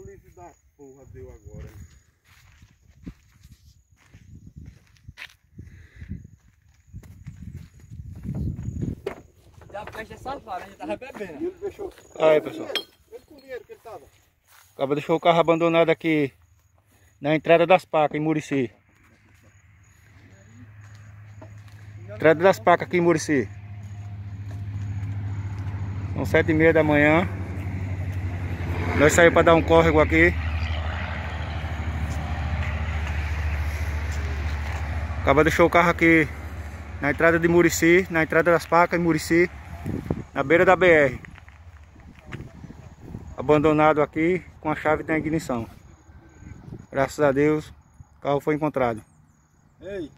Livro da porra deu agora. Já fecha essa vara, já tava bebendo. E ele deixou. Aí, pessoal. Ele com o dinheiro que ele tava. Acaba deixou o carro abandonado aqui na entrada das pacas em Murici. Entrada das pacas aqui em Murici. São sete e meia da manhã. Nós saímos para dar um córrego aqui. Acaba deixou o carro aqui na entrada de Murici, na entrada das pacas em Murici, na beira da BR abandonado aqui com a chave da ignição. Graças a Deus, o carro foi encontrado. Ei,